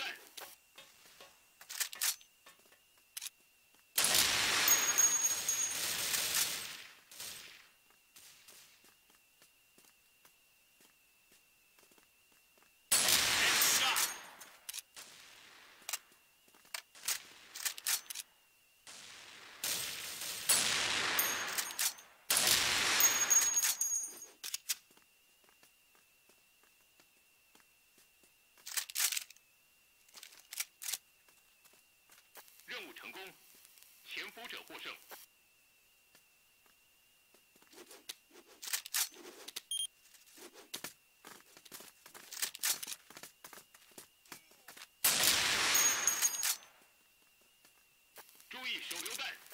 Bye-bye. 成功，潜伏者获胜。注意手榴弹！